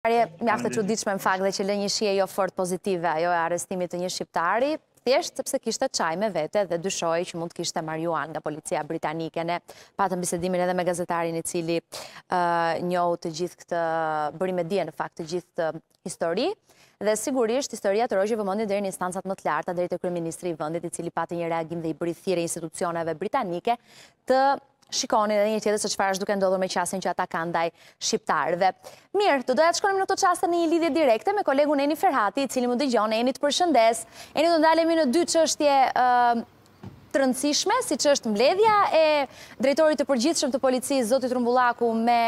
Arje, mjaft e çuditshme në fakt dhe që lë një shije jo fort pozitive ajo e arrestimit të një shqiptari, thjesht sepse kishte çaj me vete dhe dyshohej që mund të kishte marijuanë nga policia britanike. Ne patje biseduam edhe me gazetarin i cili njohu të gjithë këtë bëri me dije në fakt të gjithë këtë histori dhe sigurisht historia tërhoqi vëmendje deri në instancat më të larta deri te kryeministri i vendit i cili pati një reagim dhe i bëri thirrje institucioneve britanike të shikojnë edhe një herë tjetër se çfarë është duke ndodhur me qasjen që ata kanë ndaj shqiptarëve. Mirë, do doja të shkonim në këto çaste në një lidhje direkte me kolegun Eni Ferhati, i cili më dëgjon, Eni të përshëndes. Eni do ndalemi në dy çështje të rëndësishme, siç është mbledhja e drejtorit të përgjithshëm të policisë, Zotit Rumbullaku, me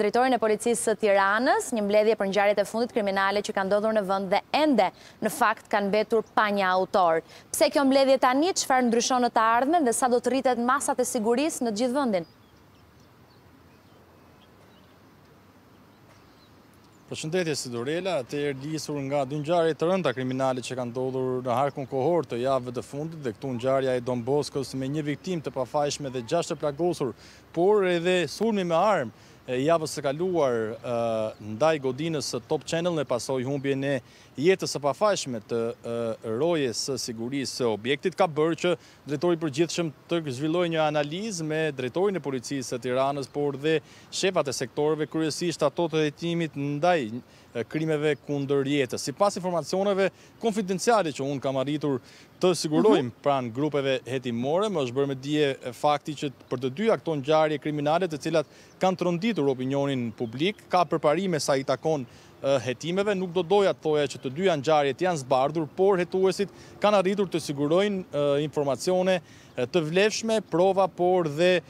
drejtorin e policisë së Tiranës, një mbledhje për ngjarjet e fundit kriminale që kanë ndodhur në vend dhe ende në fakt kanë mbetur pa një autor. Pse kjo mbledhje tani, çfarë ndryshon në të ardhmen dhe sa do të rriten masat e sigurisë në të gjithë vendin? Përshëndetje Sidorela, të nisur nga dy ngjarje të rënda kriminale që kanë ndodhur në harkun kohor të javëve të fundit dhe këtu ngjarja e Don Boskos me një viktimë të pafajshme dhe gjashtë të plagosur, por edhe sulmi me armë i javës së kaluar ndaj godinës së Top Channel me pasojë humbjen e jetës së pafajshme të rojes së sigurisë së objektit ka bërë që drejtori i përgjithshëm të zhvillojë një analizë me drejtorin e policisë së Tiranës, por dhe shefat e sektorëve, kryesisht ato të hetimit ndaj krimeve kundër jetës. Sipas informacioneve konfidenciale që unë kam arritur të siguroj mhm. pranë grupeve hetimore, më është bërë me dije fakti që për të dyja këto ngjarje kriminale të cilat kanë tronditur opinionin publik, ka përparime sa i takon hetimeve, nuk do doja të thoja që të dyja ngjarjet janë zbardhur, por hetuesit kanë arritur të sigurojnë informacione të vlefshme, prova, por dhe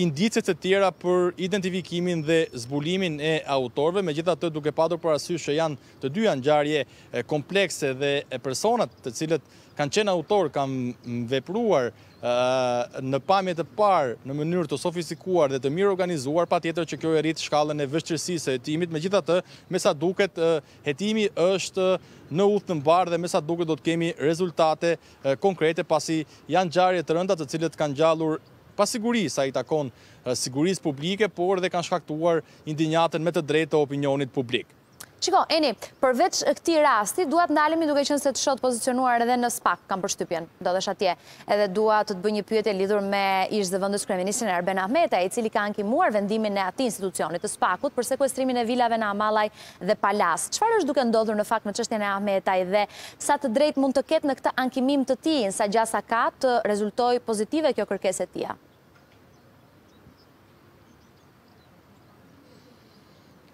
indice të tjera për identifikimin dhe zbulimin e autorëve, megjithatë duke patur parasysh që janë të dyja ngjarje komplekse dhe personat të cilët kanë qenë autorë kanë vepruar në pamje të parë në mënyrë të sofistikuar dhe të mirorganizuar, patjetër që kjo e rrit shkallën e vështirësisë së hetimit, megjithatë, me sa duket, hetimi është në udhë të mbarë dhe me sa duket do të kemi rezultate konkrete, pasi janë ngjarje të rënda të cilat kanë ngjallur pasiguri sa i takon sigurisë publike, por dhe kanë shkaktuar indinjatën me të drejtë të opinionit publik. Shiko, Eni, përveç këtij rasti, dua të ndalemi duke qenë se të shoh të pozicionuar edhe në spak, kam përshtypjen. Ndodhesh atje. Edhe dua të të bëj një pyetje lidhur me ish-zëvendëskryeministrin Arben Ahmetaj, i cili ka ankimuar vendimin e atij institucioni, të SPAK-ut, për sekuestrimin e vilave në Hamallaj dhe Palasë. Çfarë është duke ndodhur në fakt me çështjen e Ahmetaj dhe sa të drejtë mund të ketë në këtë ankimim të tij, në sa gjasa ka të rezultojë pozitive kjo kërkesë e tija?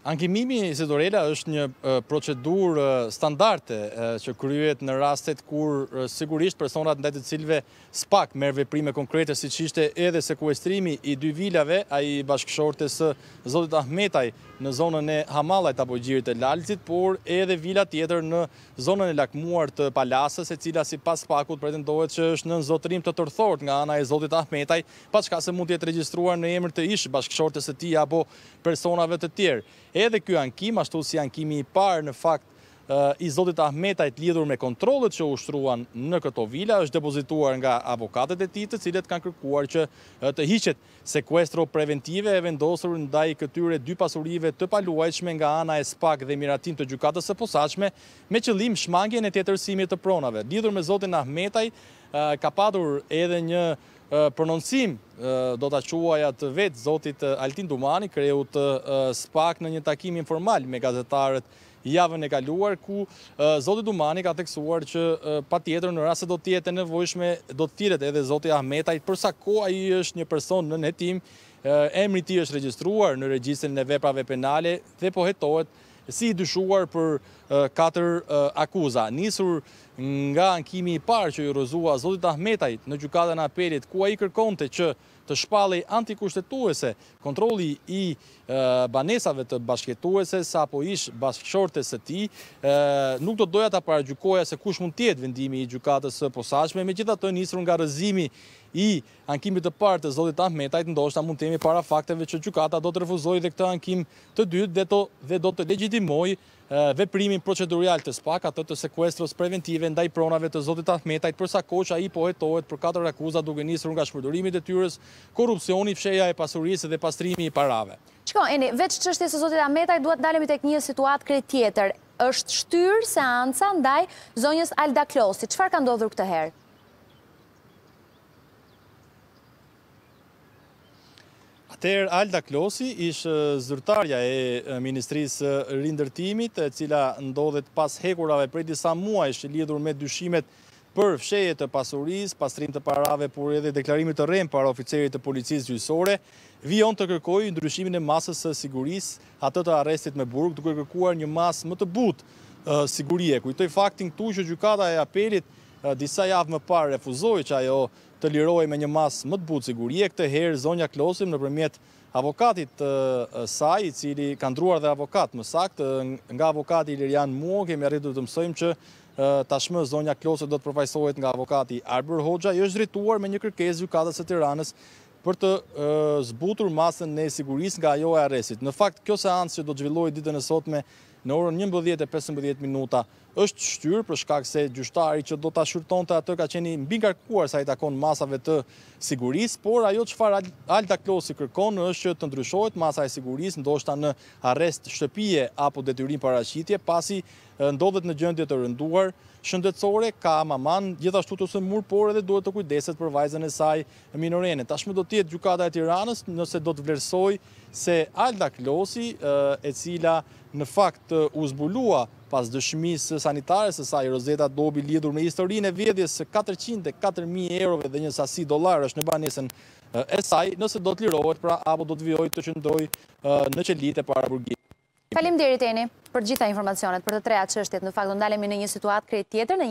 Ankimimi siç e the, Dorela, është një procedurë standarde që kryhet në rastet kur sigurisht personat ndaj të cilëve SPAK merr veprime konkrete siç ishte edhe sekuestrimi i dy vilave ai i bashkëshortes së zotit Ahmetaj në zonën e Hamallajt apo Gjirit të Lalzit, por edhe vila tjetër në zonën e lakmuar të Palasës, e cila sipas SPAK-ut pretendohet që është nën zotërim të tërthortë nga ana e zotit Ahmetaj, paçka se mund të jetë regjistruar në emër të ish-bashkëshortes së tij apo personave të tjerë. Edhe ky ankim, ashtu si ankimi i parë në fakt i zotit Ahmetajt lidhur me kontrollet që u ushtruan në këto vila, është depozituar nga avokatët e tij, të cilët kanë kërkuar që të hiqet Sekuestro preventive e vendosur ndaj këtyre dy pasurive të paluajtshme nga ana e SPAK dhe miratim të Gjykatës së Posaçme, me qëllim shmangien e tjetërsimit të pronave. Lidhur me zotin Ahmetaj, ka patur edhe një prononcim, do ta quaja të vetë zotit Altin Dumani, kreut të SPAK në një takim informal me gazetarët javën e kaluar, ku zoti Dumani ka theksuar që patjetër në rast se do të jetë e nevojshme, do të thirret edhe zoti Ahmetaj, për sa kohë ai është një person nën hetim, emri i tij është regjistruar në regjistrin e veprave penale dhe po hetohet si i dyshuar për katër akuza, nisur nga ankimi i parë që iu rrëzua zotit Ahmetajt në Gjykatën e Apelit, ku ai kërkonte që të shpallej antikushtetuese kontrolli i banesave të bashkëjetueses apo ish bashkëshortes së tij, nuk do doja ta paragjykoja se kush mund të jetë vendimi i Gjykatës së Posaçme, megjithatë nisur nga rrëzimi i ankimit të parë të zotit Ahmetajt ndoshta mund të jemi para fakteve që Gjykata do të refuzojë dhe këtë ankim të dytë dhe do të legjitimojë veprimin procedurial të SPAK, atë të sekuestros preventive ndaj pronave të zotit Ahmetajt për sa kohë që ai po hetohet për katër akuza duke nisur nga shpërdorimi i detyrës, korrupsioni, fshehja e pasurisë dhe pastrimi i parave. Shiko, Eni, veç çështjes së zotit Ahmetajt dua të ndalemi tek një situatë krejt tjetër. Është shtyrë seanca ndaj zonjës Alda Klosit. Çfarë ka ndodhur këtë herë? Atëherë Alda Klosi, ish zyrtarja e Ministrisë së Rindërtimit, e cila ndodhet pas hekurave prej disa muajsh lidhur me dyshimet për fshehje të pasurisë, pastrim të parave, por edhe deklarimit të rremë para oficerit të policisë gjyqësore, vijon të kërkojë ndryshimin e masës së sigurisë, atë të arrestit me burg, duke kërkuar një masë më të butë sigurie. Kujtoj faktin këtu që Gjykata e Apelit disa javë më parë refuzoi që ajo të lirohej me një masë më të butë sigurie, këtë herë zonja Klosi nëpërmjet avokatit të saj, i cili ka ndruar dhe avokat më saktë, nga avokati Ilirjan Muho kemi arritur të mësojmë që tashmë zonja Klosi do të përfaqësohet nga avokati Arbër Hoxha, i është drejtuar me një kërkesë gjykatës së Tiranës për të zbutur masën e sigurisë nga ajo e arrestit. Në fakt, kjo seancë që do të zhvillohet ditën e sotme Në orën njëmbëdhjetë e pesëmbëdhjetë minuta është shtyrë për shkak se gjyqtari që do ta shqyrtonte atë ka qenë i mbingarkuar sa i takon masave të sigurisë, por ajo çfarë Alda Klosi kërkon është që të ndryshohet masa e sigurisë ndoshta në arrest shtëpie apo detyrim paraqitje pasi ndodhet në gjendje të rënduar shëndetësore, ka maman gjithashtu të sëmurë por edhe duhet të kujdeset për vajzën e saj Minorene. Tashmë do të jetë Gjykata e Tiranës nëse do të vlerësojë se Alda Klosi, e cila në fakt u zbulua pas dëshmisë së sanitares së saj Rozeta Dobi lidhur me historinë e vjedhjes së 404.000 eurove dhe një sasi dollarësh në banesën e saj, nëse do të lirohet pra apo do të vijojë të qëndrojë në qelitë e paraburgimit. Faleminderit Eni për të gjitha informacionet për të tria çështjet. Në fakt do ndalemi në një situatë krejt tjetër, në një